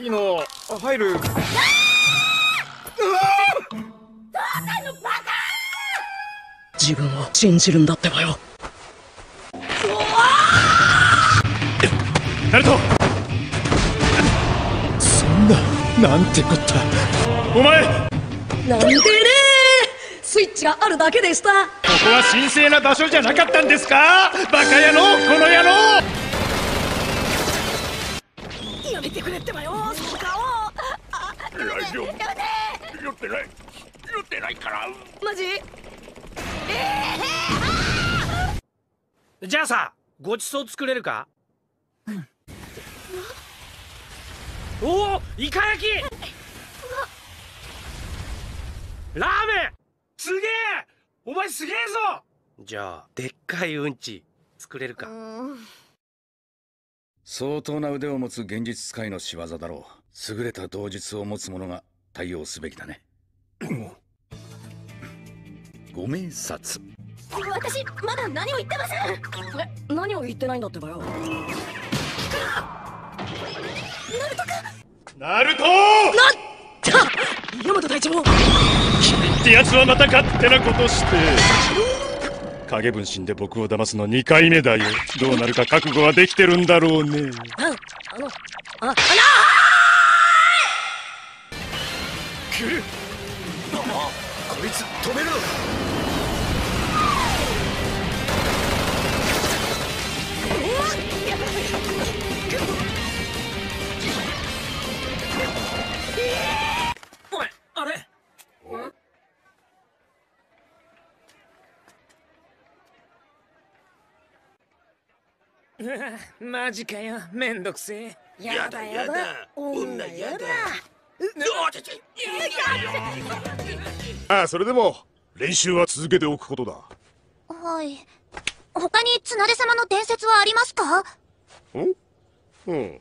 いいの。入る。自分を信じるんだってばよ。ナルト。そんななんてこった。お前。なんでねスイッチがあるだけでした。ここは神聖な場所じゃなかったんですか？バカ野郎この野郎てくれってばよ。その顔大丈夫酔ってない。酔ってないから。マジ？じゃあさごちそう作れるか？おおイカ焼き！ラーメン！すげえ！お前すげえぞ！じゃあでっかいうんち作れるか？相当な腕を持つ現実使いの仕業だろう。優れた同日を持つ者が対応すべきだね。ご明察。私まだ何も言ってません。え何を言ってないんだってばよ。ナルトヤマト！隊長。ってやつはまた勝手なことして影分身で僕を騙すの2回目だよ。どうなるか覚悟はできてるんだろうね。ああのああなこいつ止めるのか。マジかよめんどくせえ。やだやだ女やだ。ああそれでも練習は続けておくことだはい他に綱出様の伝説はありますかんうん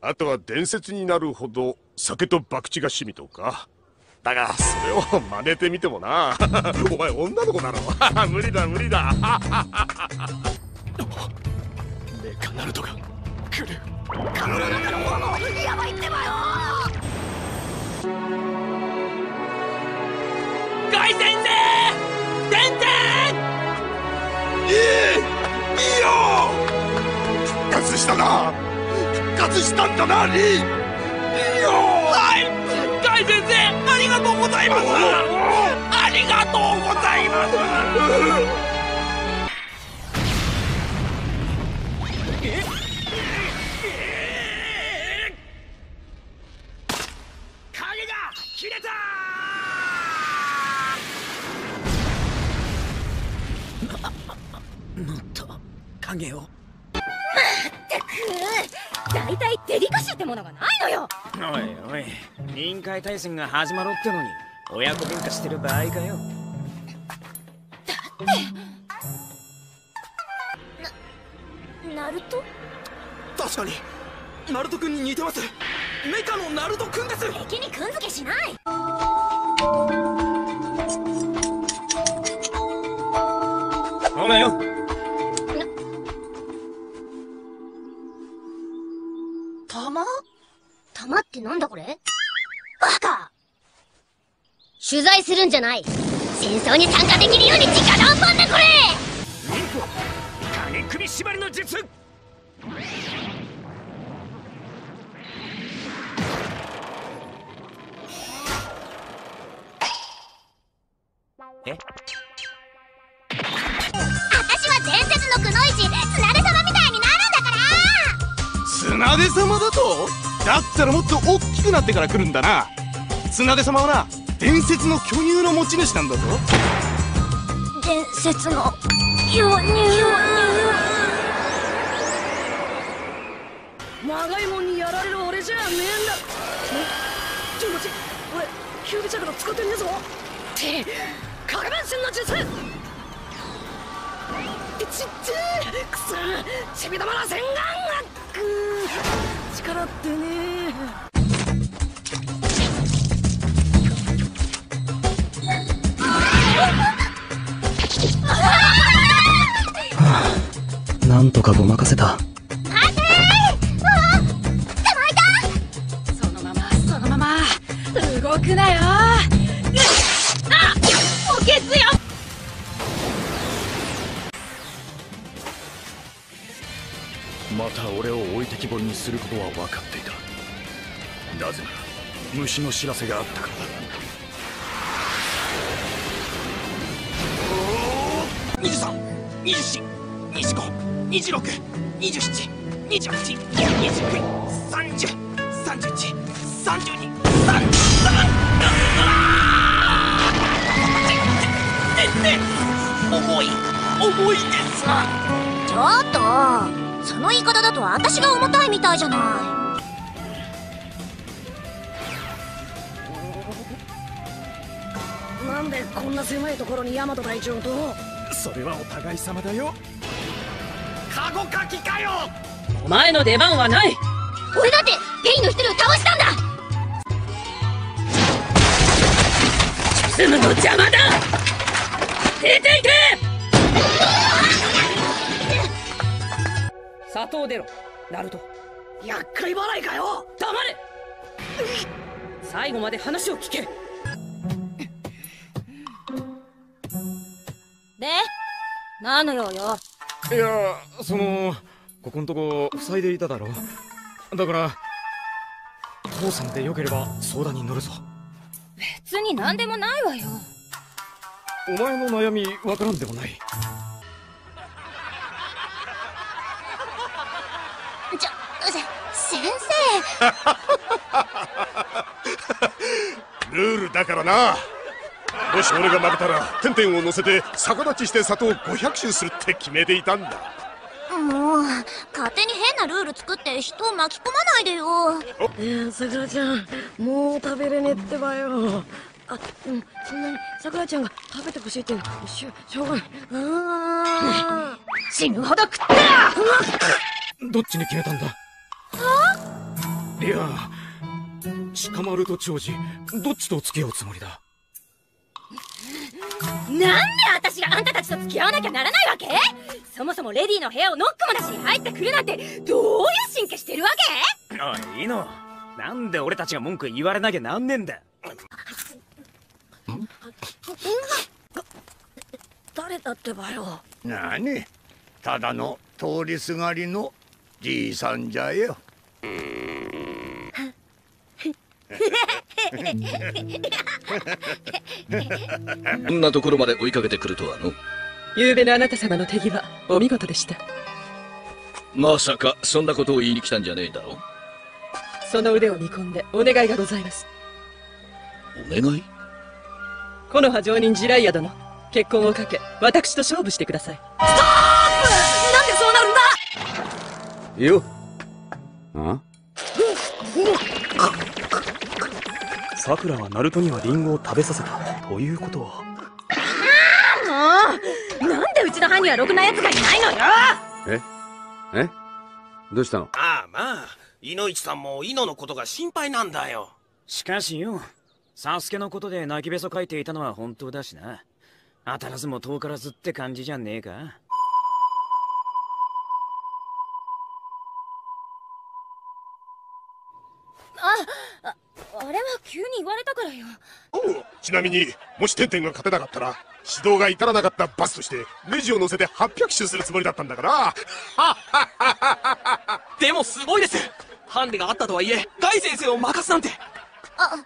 あとは伝説になるほど酒と博打が趣味とかだがそれを真似てみてもなお前女の子だろ無理だ無理だメカナルトが。来る。やばいってばよガイ先生てんて復活したな!復活したんだなリー!いいよ!はい!ガイ先生ありがとうございます!ありがとうございます影が切れた！もっと影を？大体デリカシーってものがないのよ！おいおい委員会対戦が始まろうってのに親子喧嘩してる場合かよナルト？確かに。ナルト君に似てます。メカのナルト君です。敵にくんづけしない。お前よ。玉？玉ってなんだこれ？バカ！取材するんじゃない。戦争に参加できるように直談判だこれ！影首縛りの術え？私は伝説のくのいち綱出様みたいになるんだから！綱出様だと？だったらもっと大きくなってから来るんだな。綱出様はな伝説の巨乳の持ち主なんだぞ。伝説の巨乳まがいもんにやられる俺じゃねえんだ。え？ちょっと待ち。俺キュービチャクラ使ってねえぞ。って影分身の術ちってくそちび玉の洗顔がく。ー力ってねなんとかごまかせた。ぼりにすることは分かっていた。なぜなら虫の知らせがあったからだ。23、24、25、26、27、28、29、30、31、32、33、全然重い、重いですちょっとその言い方だと私が重たいみたいじゃななんでこんな狭いところにヤマト隊長と？それはお互い様だよ。カゴかきかよ！お前の出番はない。俺だってゲイの一人を倒したんだ！進むの邪魔だ！出ていけ里を出ろ。ナルト。厄介払いかよ。黙れ。最後まで話を聞け。で何の用よ？いやそのここんとこ塞いでいただろだから父さんでよければ相談に乗るぞ。別に何でもないわよ。お前の悩みわからんでもないせ先ルールだからな。もし俺が負けたらテンテンを乗せて逆立ちして里を500周するって決めていたんだ。生もう勝手に変なルール作って人を巻き込まないでよ。いやさくらちゃんもう食べれねえってばよ。あでもそんなにさくらちゃんが食べてほしいってしょしょうがない。うーん。死ぬほど食った。よどっちに決めたんだ？いや鹿丸と長次どっちと付き合うつもりだ？なんで私があんたたちと付き合わなきゃならないわけ？そもそもレディーの部屋をノックもなしに入ってくるなんてどういう神経してるわけ？おいいいのなんで俺たちが文句言われなきゃなんねんだ。誰だってばよなにただの通りすがりのじいさんじゃよ。こん。なところまで追いかけてくるとはの昨べのあなた様の手際お見事でしたまさかそん。なことを言いに来たん。じゃねえだろその腕を見込ん。でお願いがございますお願い木の葉上人ジライア殿結婚をかけ私と勝負してくださいよ。あ？さくらはナルトにはリンゴを食べさせた。ということは。もう。なんでうちの班にはろくな奴がいないのよ。え？え？どうしたの？ああまあ井之一さんもイノのことが心配なんだよ。しかしよサスケのことで泣きべそかいていたのは本当だしな。当たらずも遠からずって感じじゃねえかあああれは急に言われたからよ。ちなみにもしテンテンが勝てなかったら指導が至らなかったバスとしてレジを乗せて800周するつもりだったんだからでもすごいです。ハンデがあったとはいえガイ先生を任すなんて。あ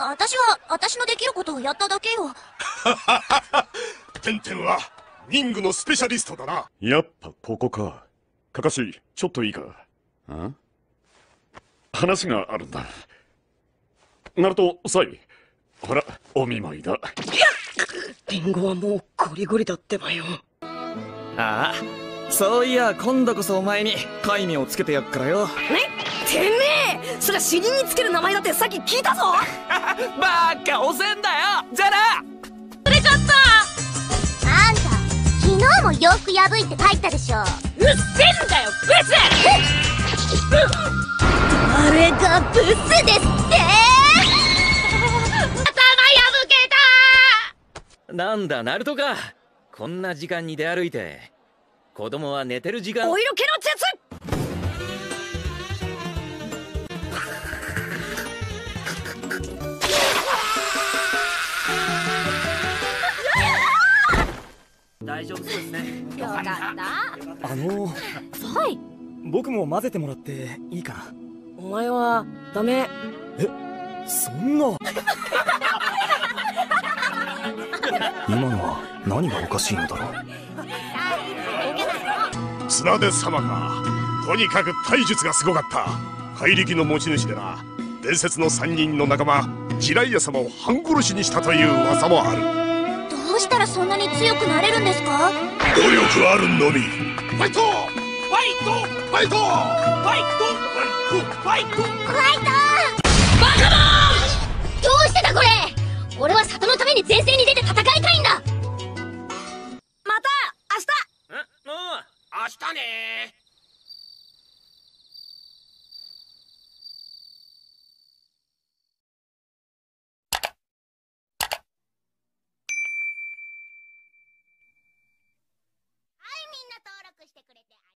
私は私のできることをやっただけよ。テンテンはリングのスペシャリストだな。やっぱここか。かかしちょっといいか？あ話があるんだ。ナルトサイほらお見舞いだ。リンゴはもうゴリゴリだってばよ。ああそういや今度こそお前に戒名をつけてやっからよ。ねてめえそれは死人につける名前だってさっき聞いたぞ。バカおせんだよ。じゃあな。それちょっとあんた昨日も洋服破いて帰ったでしょ。うっせんだよブスあれがブスですって。頭破けた。なんだナルトか。こんな時間に出歩いて子供は寝てる時間。お色気の術。大丈夫そうですね。よかった。あのはい。僕も混ぜてもらっていいかな？お前はダメ。えそんな。今のは何がおかしいのだろう。綱手様か。とにかく体術がすごかった。怪力の持ち主でな。伝説の3人の仲間ジライア様を半殺しにしたという噂もある。どうしたらそんなに強くなれるんですか？努力あるのみ。ファイト！ファイト！ファイト！ファイトクックファイトファイトバカモン！どうしてだこれ？俺は里のために前線